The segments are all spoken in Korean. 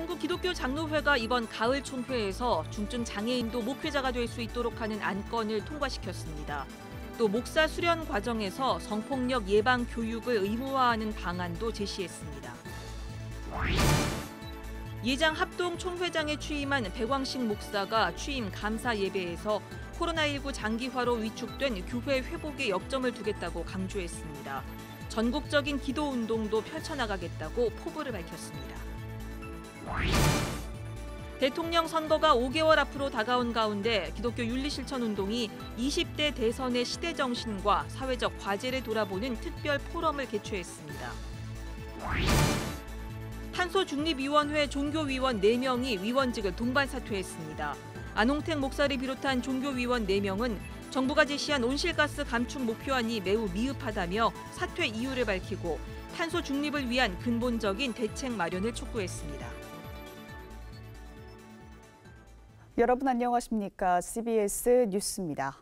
한국 기독교 장로회가 이번 가을 총회에서 중증 장애인도 목회자가 될 수 있도록 하는 안건을 통과시켰습니다. 또 목사 수련 과정에서 성폭력 예방 교육을 의무화하는 방안도 제시했습니다. 예장 합동 총회장에 취임한 백왕식 목사가 취임 감사 예배에서 코로나19 장기화로 위축된 교회 회복에 역점을 두겠다고 강조했습니다. 전국적인 기도 운동도 펼쳐나가겠다고 포부를 밝혔습니다. 대통령 선거가 5개월 앞으로 다가온 가운데 기독교 윤리실천 운동이 20대 대선의 시대 정신과 사회적 과제를 돌아보는 특별 포럼을 개최했습니다. 탄소중립위원회 종교위원 4명이 위원직을 동반 사퇴했습니다. 안홍택 목사를 비롯한 종교위원 4명은 정부가 제시한 온실가스 감축 목표안이 매우 미흡하다며 사퇴 이유를 밝히고 탄소 중립을 위한 근본적인 대책 마련을 촉구했습니다. 여러분 안녕하십니까? CBS 뉴스입니다.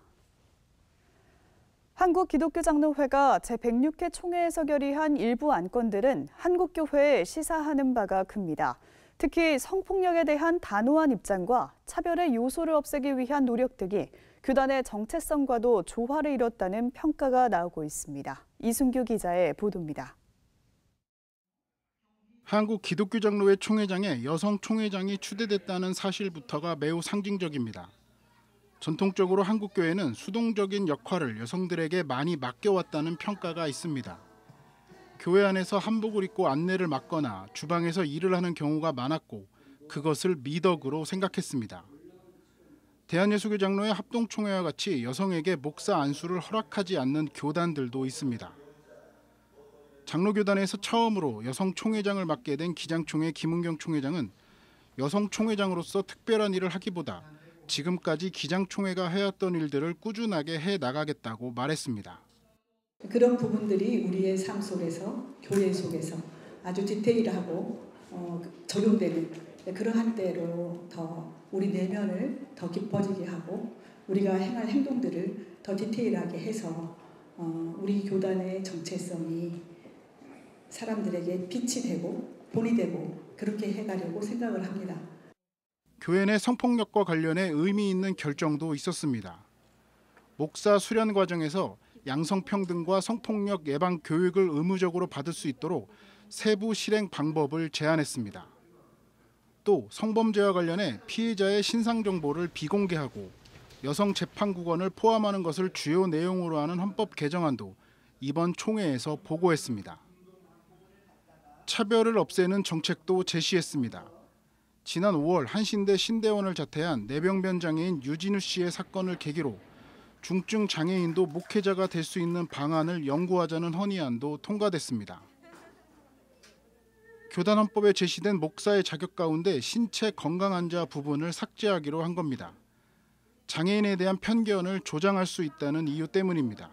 한국기독교장로회가 제106회 총회에서 결의한 일부 안건들은 한국교회에 시사하는 바가 큽니다. 특히 성폭력에 대한 단호한 입장과 차별의 요소를 없애기 위한 노력 등이 교단의 정체성과도 조화를 이뤘다는 평가가 나오고 있습니다. 이순규 기자의 보도입니다. 한국 기독교장로회 총회장에 여성 총회장이 추대됐다는 사실부터가 매우 상징적입니다. 전통적으로 한국교회는 수동적인 역할을 여성들에게 많이 맡겨왔다는 평가가 있습니다. 교회 안에서 한복을 입고 안내를 맡거나 주방에서 일을 하는 경우가 많았고 그것을 미덕으로 생각했습니다. 대한예수교 장로회 합동총회와 같이 여성에게 목사 안수를 허락하지 않는 교단들도 있습니다. 장로교단에서 처음으로 여성 총회장을 맡게 된 기장총회 김은경 총회장은 여성 총회장으로서 특별한 일을 하기보다 지금까지 기장총회가 해왔던 일들을 꾸준하게 해 나가겠다고 말했습니다. 그런 부분들이 우리의 삶 속에서 교회 속에서 아주 디테일하고 어, 적용되는 그러한 때로 더 우리 내면을 더 깊어지게 하고 우리가 행할 행동들을 더 디테일하게 해서 어, 우리 교단의 정체성이 사람들에게 빛이 되고 본이 되고 그렇게 해가려고 생각을 합니다. 교회 내 성폭력과 관련해 의미 있는 결정도 있었습니다. 목사 수련 과정에서 양성평등과 성폭력 예방 교육을 의무적으로 받을 수 있도록 세부 실행 방법을 제안했습니다. 또 성범죄와 관련해 피해자의 신상 정보를 비공개하고 여성 재판국원을 포함하는 것을 주요 내용으로 하는 헌법 개정안도 이번 총회에서 보고했습니다. 차별을 없애는 정책도 제시했습니다. 지난 5월 한신대 신대원을 자퇴한 내병변 장애인 유진우 씨의 사건을 계기로 중증 장애인도 목회자가 될 수 있는 방안을 연구하자는 헌의안도 통과됐습니다. 교단 헌법에 제시된 목사의 자격 가운데 신체 건강한 자 부분을 삭제하기로 한 겁니다. 장애인에 대한 편견을 조장할 수 있다는 이유 때문입니다.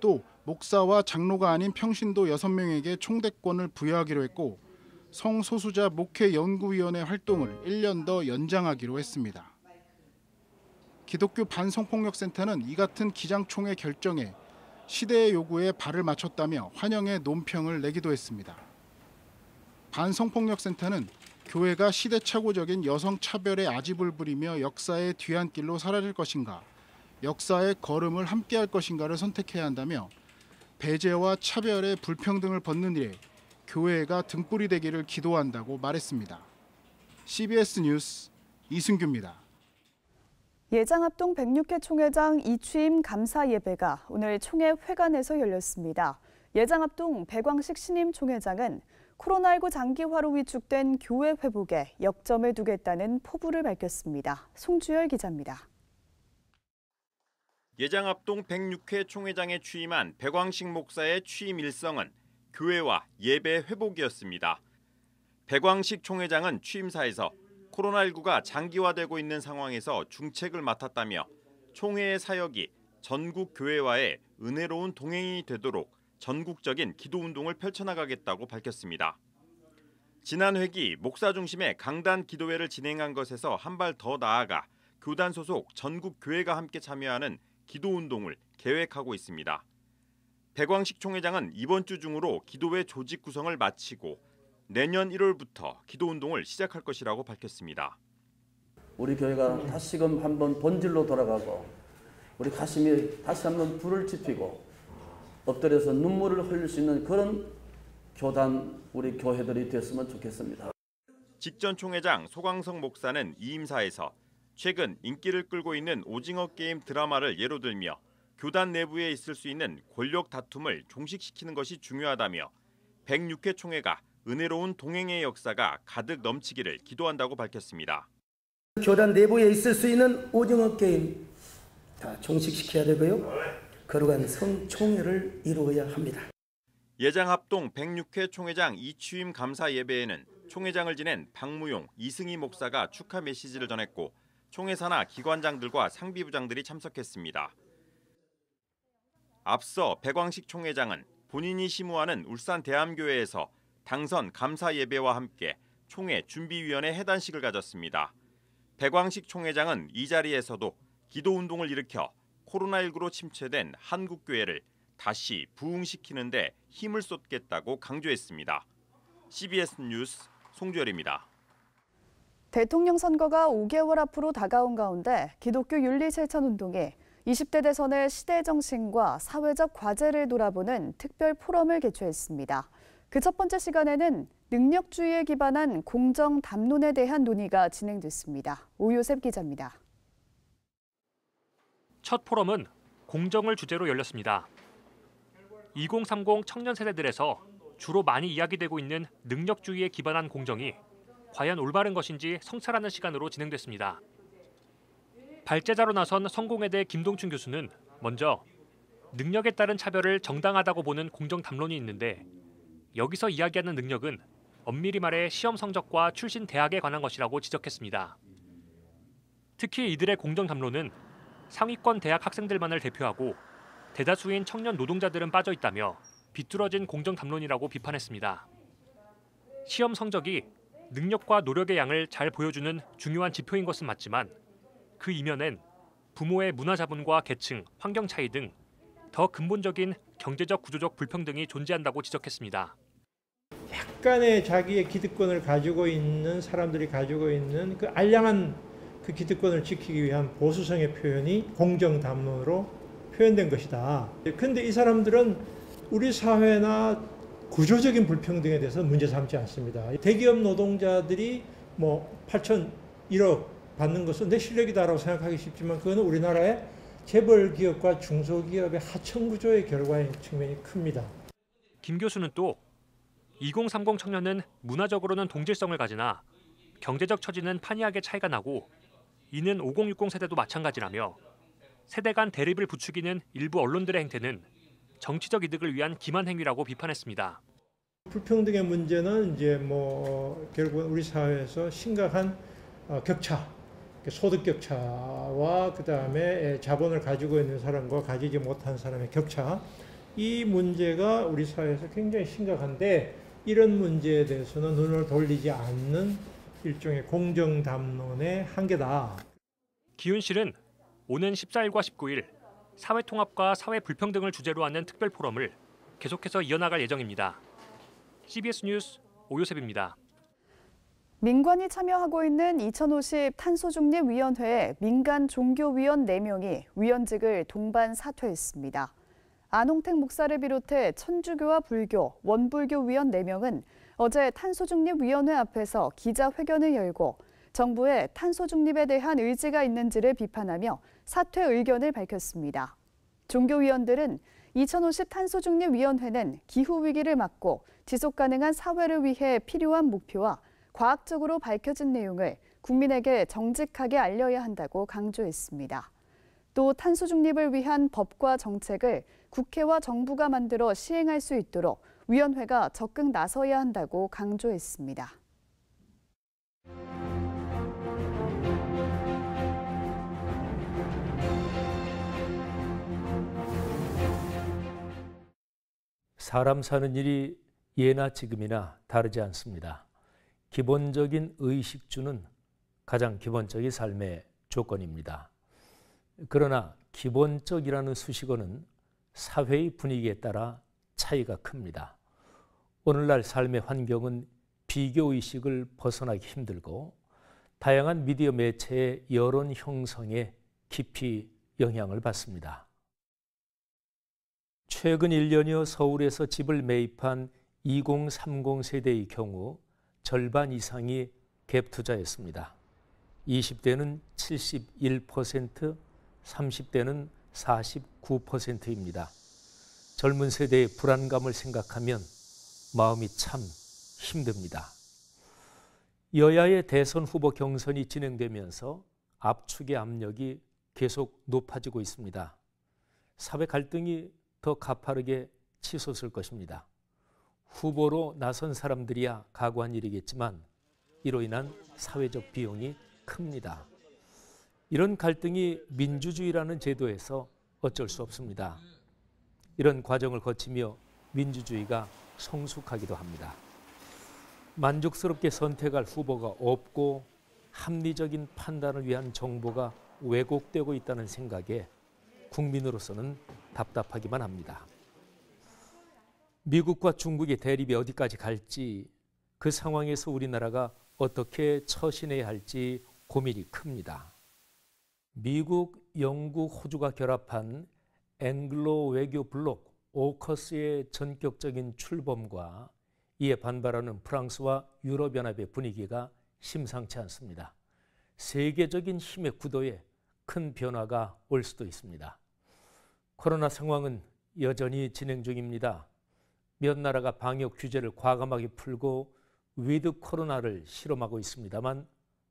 또 목사와 장로가 아닌 평신도 6명에게 총대권을 부여하기로 했고 성소수자 목회 연구위원회 활동을 1년 더 연장하기로 했습니다. 기독교 반성폭력센터는 이 같은 기장총회 결정에 시대의 요구에 발을 맞췄다며 환영의 논평을 내기도 했습니다. 반성폭력센터는 교회가 시대착오적인 여성 차별의 아집을 부리며 역사의 뒤안길로 사라질 것인가, 역사의 걸음을 함께할 것인가를 선택해야 한다며 배제와 차별의 불평등을 벗는 일에 교회가 등불이 되기를 기도한다고 말했습니다. CBS 뉴스 이승규입니다. 예장합동 106회 총회장 이취임 감사 예배가 오늘 총회 회관에서 열렸습니다. 예장합동 백왕식 신임 총회장은 코로나19 장기화로 위축된 교회 회복에 역점을 두겠다는 포부를 밝혔습니다. 송주열 기자입니다. 예장합동 106회 총회장에 취임한 백왕식 목사의 취임 일성은 교회와 예배 회복이었습니다. 백왕식 총회장은 취임사에서 코로나19가 장기화되고 있는 상황에서 중책을 맡았다며 총회의 사역이 전국 교회와의 은혜로운 동행이 되도록 전국적인 기도 운동을 펼쳐나가겠다고 밝혔습니다. 지난 회기 목사 중심의 강단 기도회를 진행한 것에서 한 발 더 나아가 교단 소속 전국 교회가 함께 참여하는 기도 운동을 계획하고 있습니다. 백왕식 총회장은 이번 주 중으로 기도회 조직 구성을 마치고 내년 1월부터 기도 운동을 시작할 것이라고 밝혔습니다. 우리 교회가 다시금 한번 본질로 돌아가고 우리 가슴이 다시 한번 불을 지피고 엎드려서 눈물을 흘릴 수 있는 그런 교단 우리 교회들이 됐으면 좋겠습니다. 직전 총회장 소광성 목사는 이임사에서 최근 인기를 끌고 있는 오징어 게임 드라마를 예로 들며 교단 내부에 있을 수 있는 권력 다툼을 종식시키는 것이 중요하다며 106회 총회가 은혜로운 동행의 역사가 가득 넘치기를 기도한다고 밝혔습니다. 교단 내부에 있을 수 있는 오징어 게임 다 종식시켜야 되고요. 거룩한 성총회를 이루어야 합니다. 예장합동 106회 총회장 이취임 감사 예배에는 총회장을 지낸 박무용, 이승희 목사가 축하 메시지를 전했고 총회 산하 기관장들과 상비부장들이 참석했습니다. 앞서 백광식 총회장은 본인이 시무하는 울산 대암교회에서 당선 감사 예배와 함께 총회 준비위원회 해단식을 가졌습니다. 백광식 총회장은 이 자리에서도 기도 운동을 일으켜 코로나19로 침체된 한국 교회를 다시 부흥시키는데 힘을 쏟겠다고 강조했습니다. CBS 뉴스 송주열입니다. 대통령 선거가 5개월 앞으로 다가온 가운데 기독교 윤리 실천 운동이 20대 대선의 시대 정신과 사회적 과제를 돌아보는 특별 포럼을 개최했습니다. 그 첫 번째 시간에는 능력주의에 기반한 공정 담론에 대한 논의가 진행됐습니다. 오요셉 기자입니다. 첫 포럼은 공정을 주제로 열렸습니다. 2030 청년 세대들에서 주로 많이 이야기되고 있는 능력주의에 기반한 공정이 과연 올바른 것인지 성찰하는 시간으로 진행됐습니다. 발제자로 나선 성공회대 김동춘 교수는 먼저 능력에 따른 차별을 정당하다고 보는 공정 담론이 있는데 여기서 이야기하는 능력은 엄밀히 말해 시험 성적과 출신 대학에 관한 것이라고 지적했습니다. 특히 이들의 공정 담론은 상위권 대학 학생들만을 대표하고 대다수인 청년 노동자들은 빠져 있다며 비뚤어진 공정 담론이라고 비판했습니다. 시험 성적이 능력과 노력의 양을 잘 보여주는 중요한 지표인 것은 맞지만 그 이면엔 부모의 문화 자본과 계층, 환경 차이 등 더 근본적인 경제적 구조적 불평등이 존재한다고 지적했습니다. 약간의 자기의 기득권을 가지고 있는 사람들이 가지고 있는 그 알량한 그 기득권을 지키기 위한 보수성의 표현이 공정 담론으로 표현된 것이다. 근데 이 사람들은 우리 사회나 구조적인 불평등에 대해서 문제 삼지 않습니다. 대기업 노동자들이 뭐 8천 1억 받는 것은 내 실력이다라고 생각하기 쉽지만 그거는 우리나라의 재벌 기업과 중소기업의 하청 구조의 결과인 측면이 큽니다. 김 교수는 또 2030 청년은 문화적으로는 동질성을 가지나 경제적 처지는 판이하게 차이가 나고 이는 5060 세대도 마찬가지라며 세대 간 대립을 부추기는 일부 언론들의 행태는 정치적 이득을 위한 기만 행위라고 비판했습니다. 불평등의 문제는 이제 뭐 결국은 우리 사회에서 심각한 어, 격차, 소득 격차와 그 다음에 자본을 가지고 있는 사람과 가지지 못한 사람의 격차, 이 문제가 우리 사회에서 굉장히 심각한데 이런 문제에 대해서는 눈을 돌리지 않는 일종의 공정 담론의 한계다. 기훈실은 오는 14일과 19일 사회 통합과 사회 불평등을 주제로 하는 특별 포럼을 계속해서 이어나갈 예정입니다. CBS 뉴스 오요셉입니다. 민관이 참여하고 있는 2050 탄소중립위원회의 민간 종교위원 4명이 위원직을 동반 사퇴했습니다. 안홍택 목사를 비롯해 천주교와 불교, 원불교 위원 4명은 어제 탄소중립위원회 앞에서 기자회견을 열고 정부의 탄소중립에 대한 의지가 있는지를 비판하며 사퇴 의견을 밝혔습니다. 종교위원들은 2050 탄소중립위원회는 기후위기를 막고 지속가능한 사회를 위해 필요한 목표와 과학적으로 밝혀진 내용을 국민에게 정직하게 알려야 한다고 강조했습니다. 또 탄소 중립을 위한 법과 정책을 국회와 정부가 만들어 시행할 수 있도록 위원회가 적극 나서야 한다고 강조했습니다. 사람 사는 일이 예나 지금이나 다르지 않습니다. 기본적인 의식주는 가장 기본적인 삶의 조건입니다. 그러나 기본적이라는 수식어는 사회의 분위기에 따라 차이가 큽니다. 오늘날 삶의 환경은 비교 의식을 벗어나기 힘들고 다양한 미디어 매체의 여론 형성에 깊이 영향을 받습니다. 최근 1년여 서울에서 집을 매입한 2030 세대의 경우 절반 이상이 갭 투자였습니다. 20대는 71%, 30대는 49%입니다. 젊은 세대의 불안감을 생각하면 마음이 참 힘듭니다. 여야의 대선 후보 경선이 진행되면서 압축의 압력이 계속 높아지고 있습니다. 사회 갈등이 더 가파르게 치솟을 것입니다. 후보로 나선 사람들이야 각오한 일이겠지만 이로 인한 사회적 비용이 큽니다. 이런 갈등이 민주주의라는 제도에서 어쩔 수 없습니다. 이런 과정을 거치며 민주주의가 성숙하기도 합니다. 만족스럽게 선택할 후보가 없고 합리적인 판단을 위한 정보가 왜곡되고 있다는 생각에 국민으로서는 답답하기만 합니다. 미국과 중국의 대립이 어디까지 갈지 그 상황에서 우리나라가 어떻게 처신해야 할지 고민이 큽니다. 미국, 영국, 호주가 결합한 앵글로 외교 블록 오커스의 전격적인 출범과 이에 반발하는 프랑스와 유럽연합의 분위기가 심상치 않습니다. 세계적인 힘의 구도에 큰 변화가 올 수도 있습니다. 코로나 상황은 여전히 진행 중입니다. 몇 나라가 방역 규제를 과감하게 풀고 위드 코로나를 실험하고 있습니다만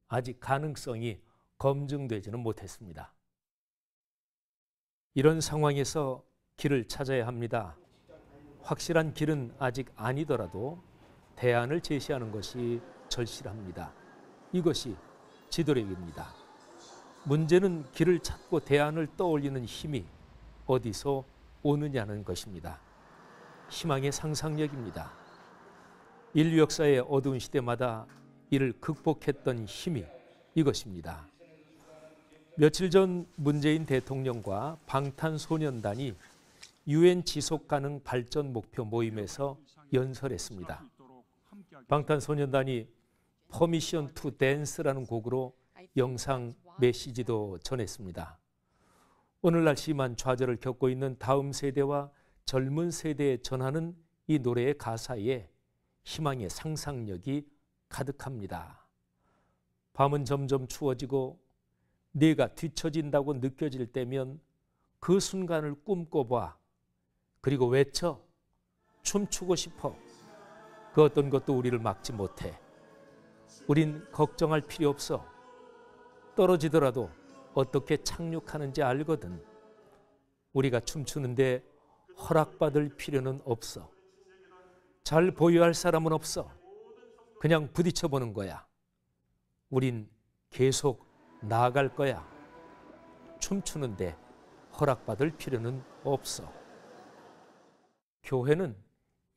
아직 가능성이 검증되지는 못했습니다. 이런 상황에서 길을 찾아야 합니다. 확실한 길은 아직 아니더라도 대안을 제시하는 것이 절실합니다. 이것이 지도력입니다. 문제는 길을 찾고 대안을 떠올리는 힘이 어디서 오느냐는 것입니다. 희망의 상상력입니다. 인류 역사의 어두운 시대마다 이를 극복했던 힘이 이것입니다. 며칠 전 문재인 대통령과 방탄소년단이 유엔 지속 가능 발전 목표 모임에서 연설했습니다. 방탄소년단이 Permission to Dance라는 곡으로 영상 메시지도 전했습니다. 오늘날 심한 좌절을 겪고 있는 다음 세대와 젊은 세대에 전하는 이 노래의 가사에 희망의 상상력이 가득합니다. 밤은 점점 추워지고 내가 뒤처진다고 느껴질 때면 그 순간을 꿈꿔봐. 그리고 외쳐. 춤추고 싶어. 그 어떤 것도 우리를 막지 못해. 우린 걱정할 필요 없어. 떨어지더라도 어떻게 착륙하는지 알거든. 우리가 춤추는데 허락받을 필요는 없어. 잘 보유할 사람은 없어. 그냥 부딪혀 보는 거야. 우린 계속 나아갈 거야. 춤추는데 허락받을 필요는 없어. 교회는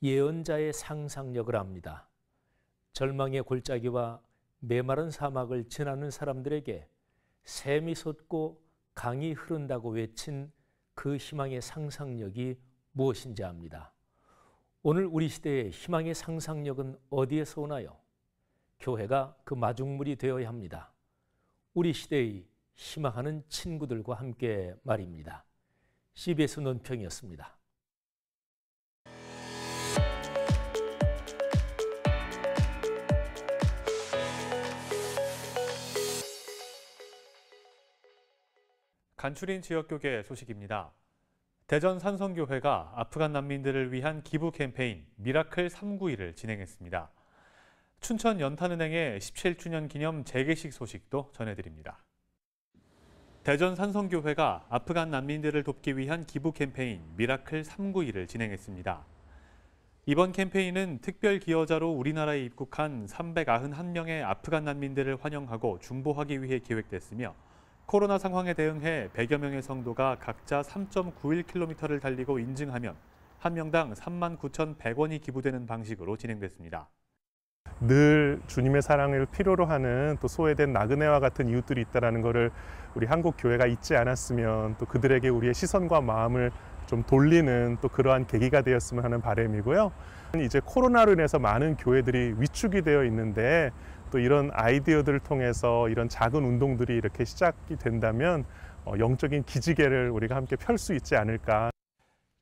예언자의 상상력을 압니다. 절망의 골짜기와 메마른 사막을 지나는 사람들에게 샘이 솟고 강이 흐른다고 외친 그 희망의 상상력이 무엇인지 압니다. 오늘 우리 시대의 희망의 상상력은 어디에서 오나요? 교회가 그 마중물이 되어야 합니다. 우리 시대의 희망하는 친구들과 함께 말입니다. CBS 논평이었습니다. 간추린 지역교계 소식입니다. 대전 산성교회가 아프간 난민들을 위한 기부 캠페인 Miracle 391을 진행했습니다. 춘천 연탄은행의 17주년 기념 재개식 소식도 전해드립니다. 대전 산성교회가 아프간 난민들을 돕기 위한 기부 캠페인 Miracle 391을 진행했습니다. 이번 캠페인은 특별 기여자로 우리나라에 입국한 391명의 아프간 난민들을 환영하고 중보하기 위해 기획됐으며 코로나 상황에 대응해 100여 명의 성도가 각자 3.91km를 달리고 인증하면 한 명당 3만 9,100원이 기부되는 방식으로 진행됐습니다. 늘 주님의 사랑을 필요로 하는 또 소외된 나그네와 같은 이웃들이 있다라는 것을 우리 한국 교회가 잊지 않았으면 또 그들에게 우리의 시선과 마음을 좀 돌리는 또 그러한 계기가 되었으면 하는 바람이고요. 이제 코로나로 인해서 많은 교회들이 위축이 되어 있는데 또 이런 아이디어들을 통해서 이런 작은 운동들이 이렇게 시작이 된다면 어, 영적인 기지개를 우리가 함께 펼 수 있지 않을까.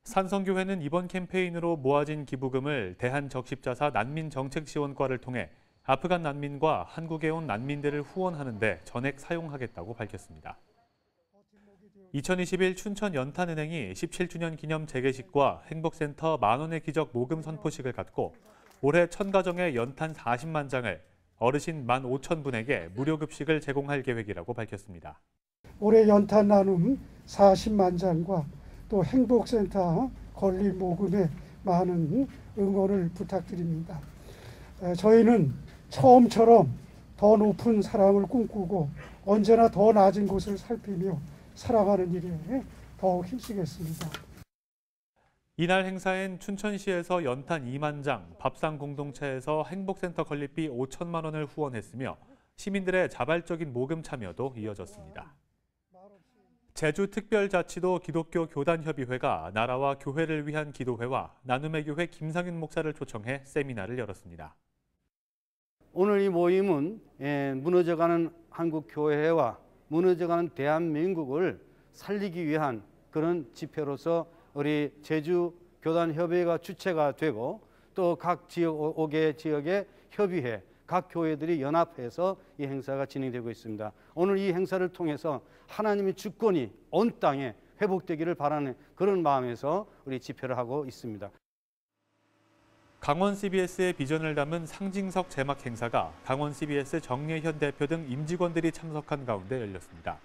산성교회는 이번 캠페인으로 모아진 기부금을 대한적십자사 난민정책지원과를 통해 아프간 난민과 한국에 온 난민들을 후원하는 데 전액 사용하겠다고 밝혔습니다. 2021 춘천 연탄은행이 17주년 기념 재개식과 행복센터 만원의 기적 모금 선포식을 갖고 올해 천 가정에 연탄 40만 장을 어르신 1만 5천 분에게 무료 급식을 제공할 계획이라고 밝혔습니다. 올해 연탄 나눔 40만 장과 또 행복센터 건립 모금에 많은 응원을 부탁드립니다. 저희는 처음처럼 더 높은 사랑을 꿈꾸고 언제나 더 낮은 곳을 살피며 살아가는 일에 더욱 힘쓰겠습니다. 이날 행사엔 춘천시에서 연탄 2만 장, 밥상 공동체에서 행복센터 건립비 5천만 원을 후원했으며 시민들의 자발적인 모금 참여도 이어졌습니다. 제주특별자치도 기독교 교단협의회가 나라와 교회를 위한 기도회와 나눔의 교회 김상윤 목사를 초청해 세미나를 열었습니다. 오늘 이 모임은 무너져가는 한국 교회와 무너져가는 대한민국을 살리기 위한 그런 집회로서 우리 제주 교단 협의회가 주체가 되고 또 각 지역 5개 지역의 협의회 각 교회들이 연합해서 이 행사가 진행되고 있습니다. 오늘 이 행사를 통해서 하나님의 주권이 온 땅에 회복되기를 바라는 그런 마음에서 우리 집회를 하고 있습니다. 강원 CBS의 비전을 담은 상징석 제막 행사가 강원 CBS 정예현 대표 등 임직원들이 참석한 가운데 열렸습니다.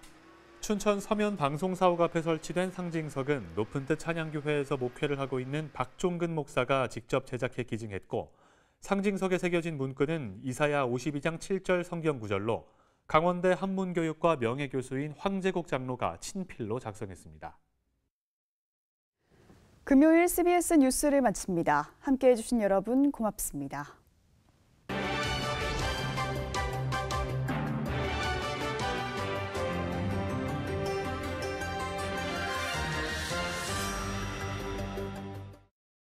춘천 서면 방송사옥 앞에 설치된 상징석은 높은 뜻 찬양교회에서 목회를 하고 있는 박종근 목사가 직접 제작해 기증했고 상징석에 새겨진 문구는 이사야 52장 7절 성경 구절로 강원대 한문교육과 명예교수인 황재국 장로가 친필로 작성했습니다. 금요일 CBS 뉴스를 마칩니다. 함께해 주신 여러분 고맙습니다.